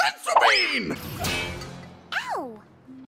Senzu bean!